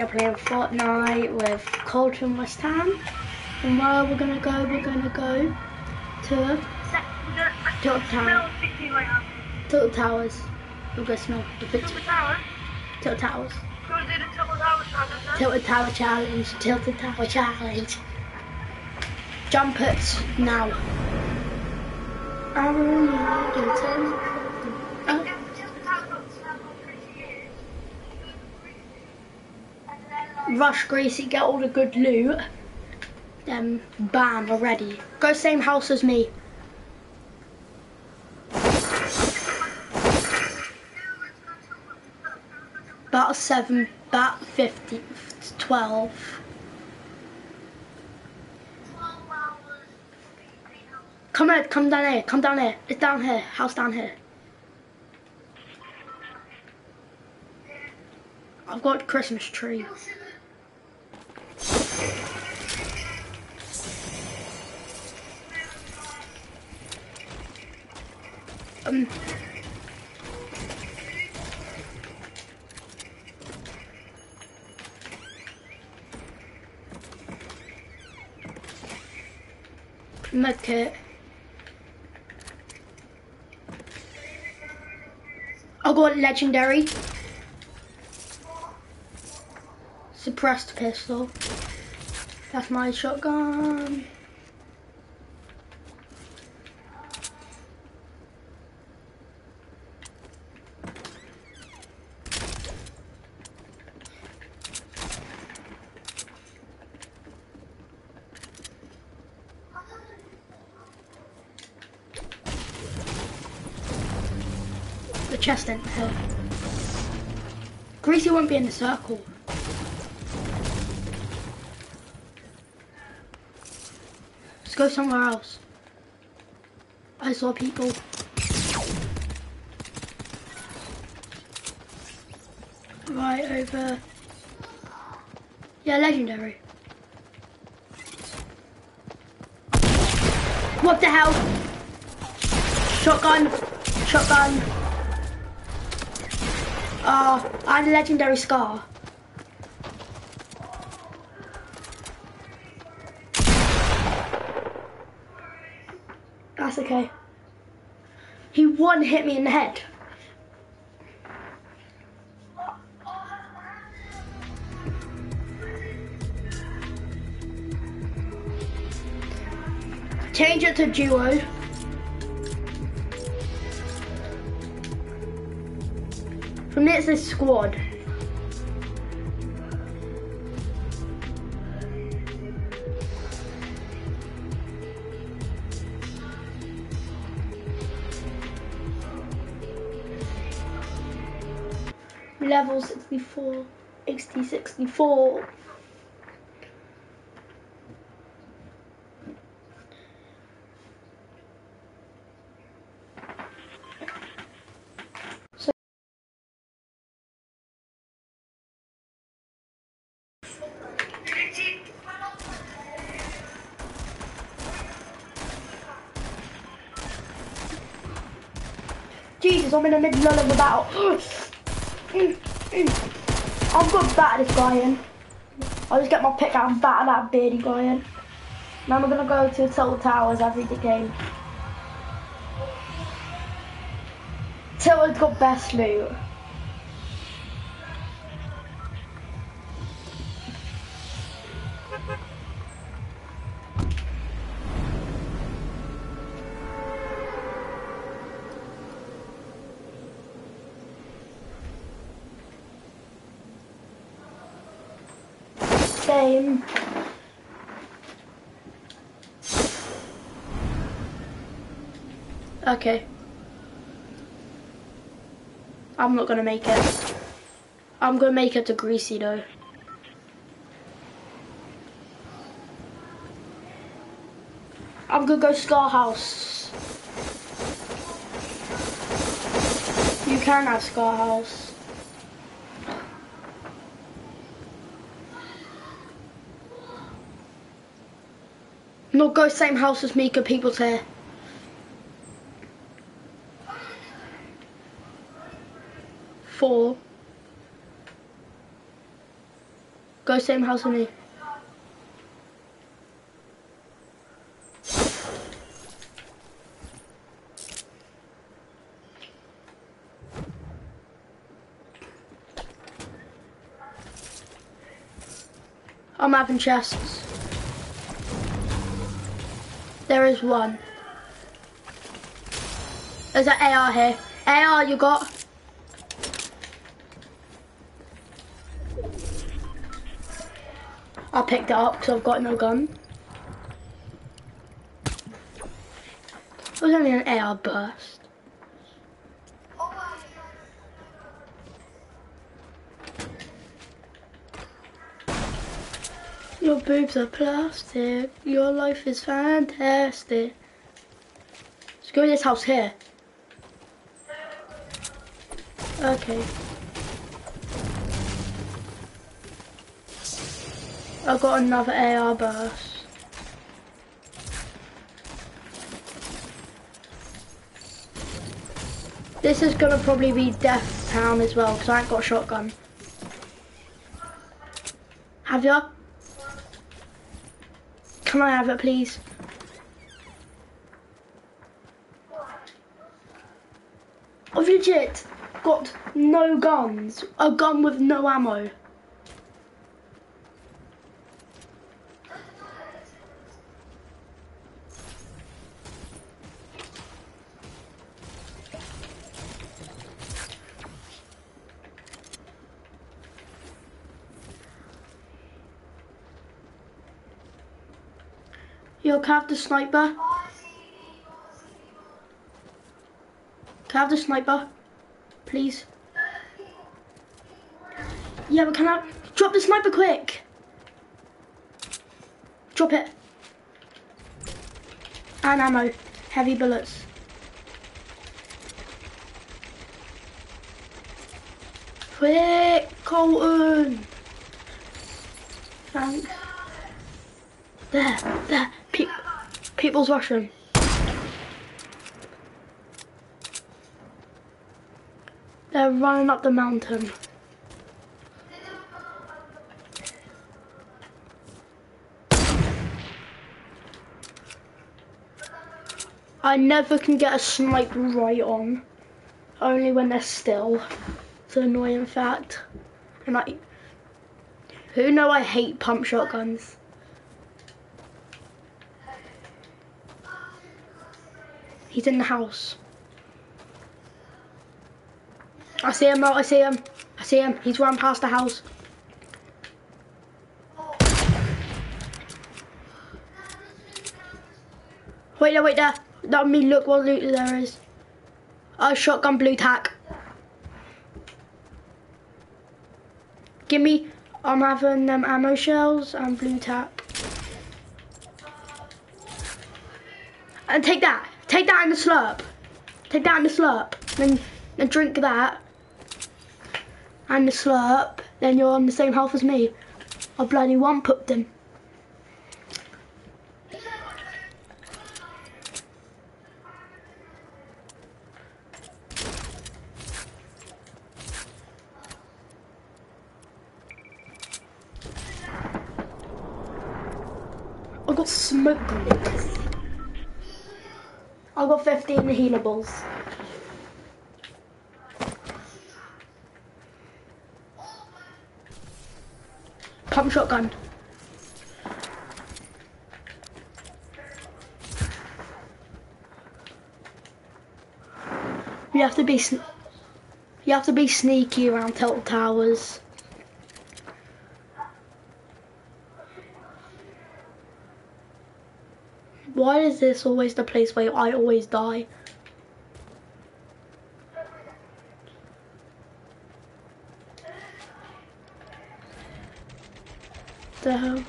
we are playing Fortnite with Colton West Ham. And where we're gonna go, we're gonna go to Tilted Tower. Tilted Towers. We'll go smell the picture. Tilted Towers. Tilted Tower Challenge. Tilted Tower Challenge. Jump it now. Rush Greasy, get all the good loot. Then bam, we're ready. Go same house as me. About seven, about 50, 12. Come here, come down here, come down here. It's down here, house down here. I've got Christmas tree. Um, medkit. I got legendary. Suppressed pistol. That's my shotgun. The chest ain't here. Greasy won't be in the circle. Let's go somewhere else. I saw people. Right over. Yeah, legendary. What the hell? Shotgun. Shotgun. Oh, I'm legendary scar. That's okay. He one hit me in the head. Change it to duo. From me it says squad. Level 64, XT 64. Jesus, I'm in the middle of a battle. Got to batter this guy in. I'll just get my pick out and batter that beardy guy in. Now we're gonna go to Tilted Towers every game. Tilted's got best loot. Okay. I'm not gonna make it. I'm gonna make it to Greasy though. I'm gonna go Scar House. You can have Scar House. Not go same house as me, good people's here. Go same house with me. I'm having chests. There is one. There's an AR here. AR you got? I picked it up because I've got no gun. It was only an AR burst. Your boobs are plastic. Your life is fantastic. Let's go to this house here. Okay. I got another AR burst. This is gonna probably be Death Town as well, because I ain't got a shotgun. Have ya? Can I have it, please? I've legit got no guns. A gun with no ammo. Yo, can I have the sniper? Can I have the sniper? Please. Yeah, but can I drop the sniper quick? Drop it. And ammo. Heavy bullets. Quick, Colton. Thanks. There, there. Pe people's rushing. They're running up the mountain. I never can get a snipe right on. Only when they're still. It's an annoying fact. And I... Who know I hate pump shotguns? He's in the house. I see him, I see him. I see him. He's run past the house. Wait there, wait there. Let me look what loot there is. A shotgun blue tack. Give me, I'm having them ammo shells and blue tack. And take that. Take that in the slurp. Take that in the slurp. Then, then drink that. And the slurp. Then you're on the same health as me. I bloody one put them. I got smoke grenades. I got 15 healables. Pump shotgun. You have to be you have to be sneaky around Tilted Towers. Why is this always the place where I always die? The hell?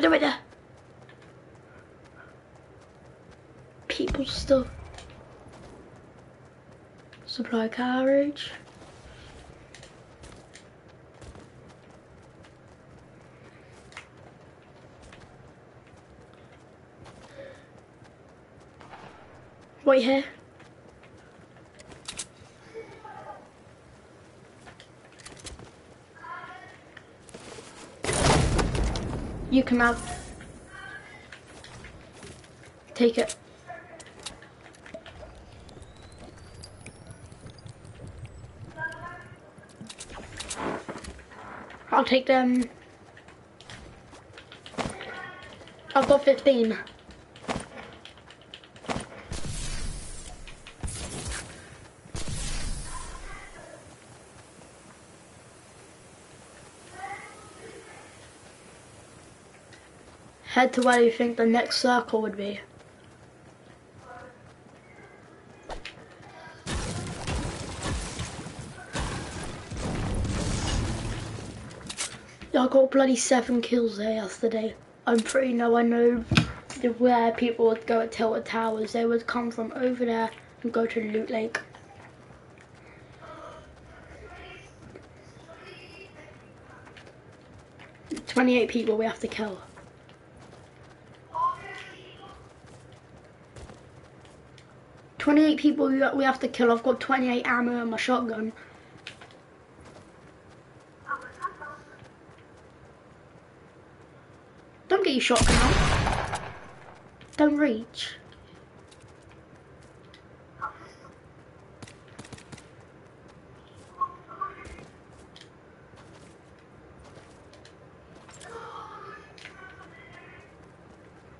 There, wait there. People still supply carriage. Wait here. You can have. Take it. I'll take them. I've got 15. Head to where you think the next circle would be. I got bloody seven kills there yesterday. I'm pretty know I know where people would go at Tilted Towers. They would come from over there and go to Loot Lake. Twenty-eight people we have to kill. Twenty-eight people we have to kill. I've got twenty-eight ammo in my shotgun. Don't get your shotgun out. Don't reach.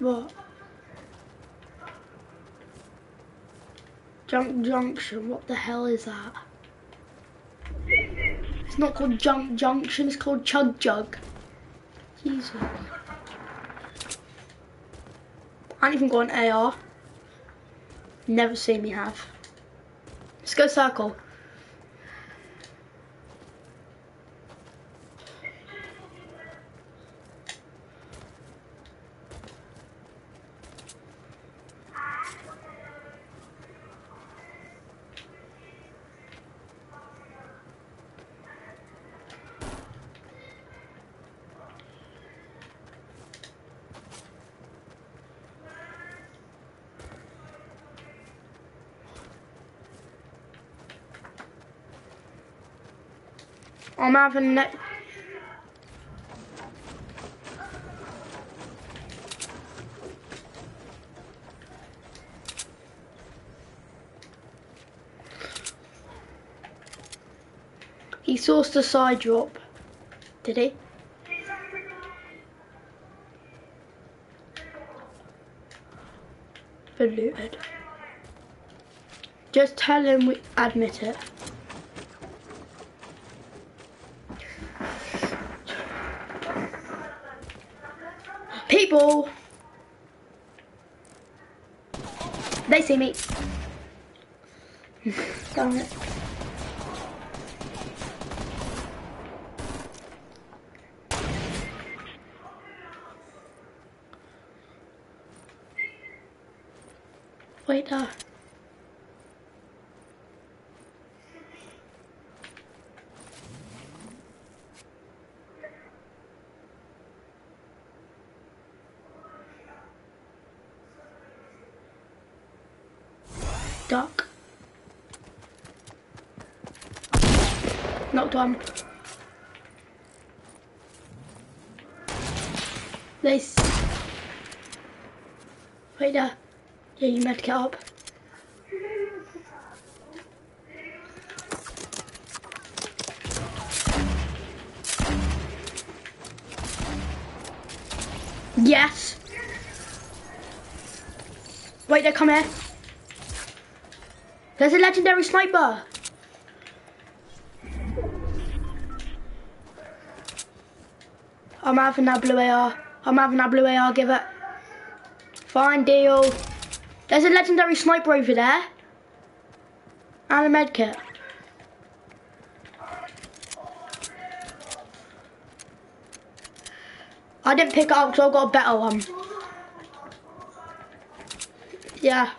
What? Junk Junction, what the hell is that? It's not called Junk Junction, it's called Chug Jug. Jesus. I ain't even got an AR. Never seen me have. Let's go circle. I'm having ne He sourced a side drop. Did he? Polluted. Just tell him we admit it. People. They see me. Darn it. Wait, uh. duck. Knocked This. Wait there. Yeah, you to get up. Yes. Wait there, come here. There's a legendary sniper. I'm having that blue AR. I'm having that blue AR, give it. Fine deal. There's a legendary sniper over there. And a medkit. I didn't pick it up because I've got a better one. Yeah.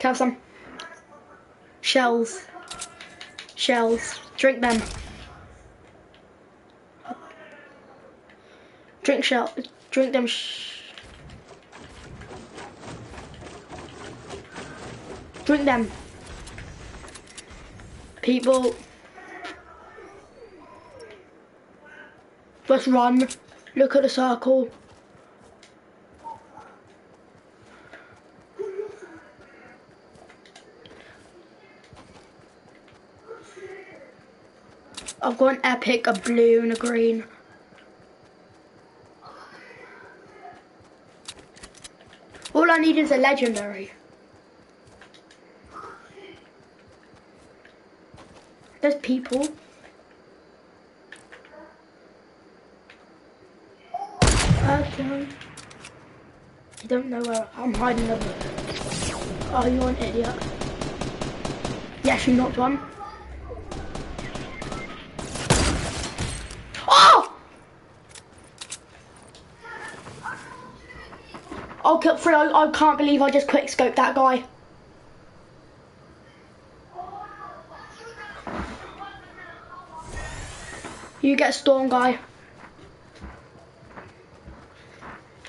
Have some. Shells. Shells. Drink them. Drink shell. Drink them. drink them. People. Let's run. Look at the circle. I've got an epic, a blue and a green. All I need is a legendary. There's people. Okay. You don't know where I'm hiding them. Oh, you're an idiot. Yes, you knocked one. Oh! Oh, I'll kill Fred, I, I can't believe I just quick scoped that guy. You get storm guy.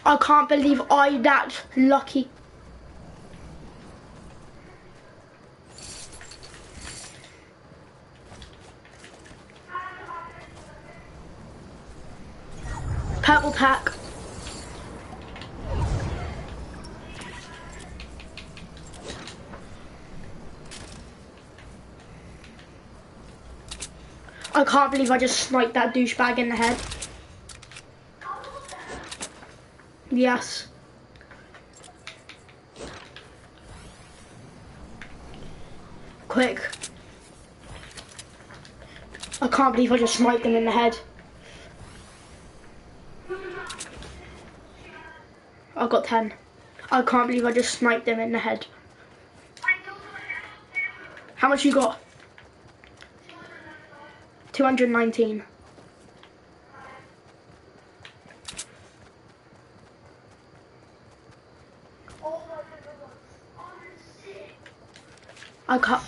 I can't believe I that lucky. Purple pack. I can't believe I just sniped that douchebag in the head. Yes. Quick. I can't believe I just sniped him in the head. I got 10. I can't believe I just sniped him in the head. How much you got? 219. I can't.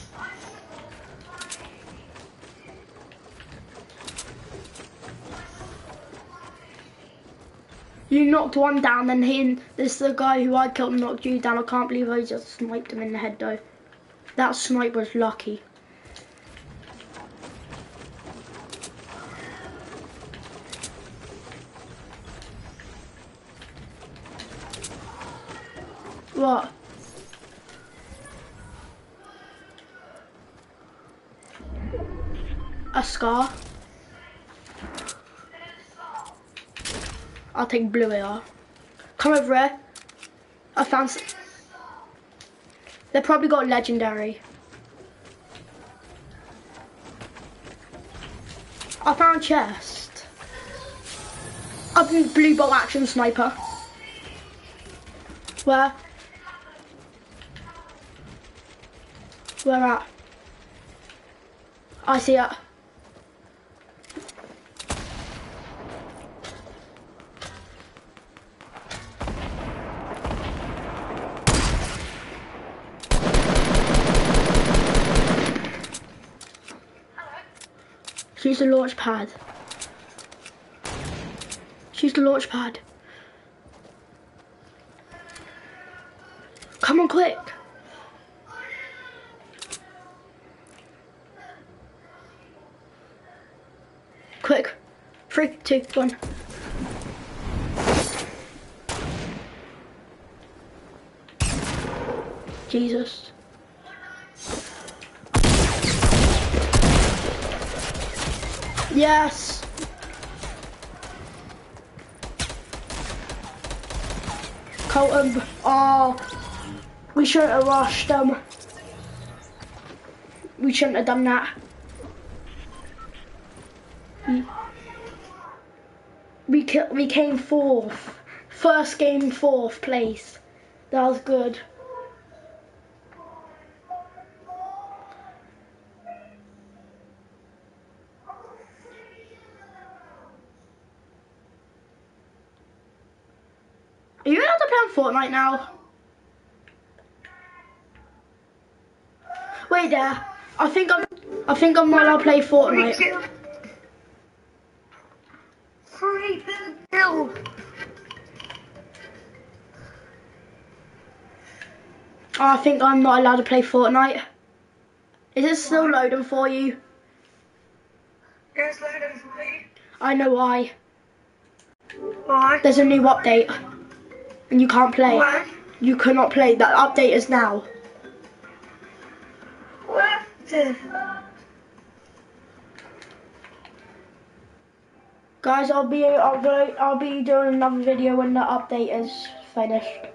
You knocked one down, then he, this the guy who I killed knocked you down. I can't believe I just sniped him in the head though. That snipe was lucky. What? A scar. I'll take blue AR. Come over here. I found... They probably got legendary. I found chest. I've been blue bolt action sniper. Where? Where at? I see it. Use the launch pad. Use the launch pad. Come on, quick. Quick. Three, two, one. Jesus. Yes. Colton. Oh, we shouldn't have rushed them. We shouldn't have done that. We we came fourth. First game fourth place. That was good. Are you allowed to Fortnite now? Wait there. I think I'm I think I'm not allowed to play Fortnite. Free Bill. I think I'm not allowed to play Fortnite. Is it still loading for you? It's loading for me. I know why. Why? There's a new update. And you can't play. Where? You cannot play. That update is now. The- Guys, I'll be I'll, go, I'll be doing another video when the update is finished.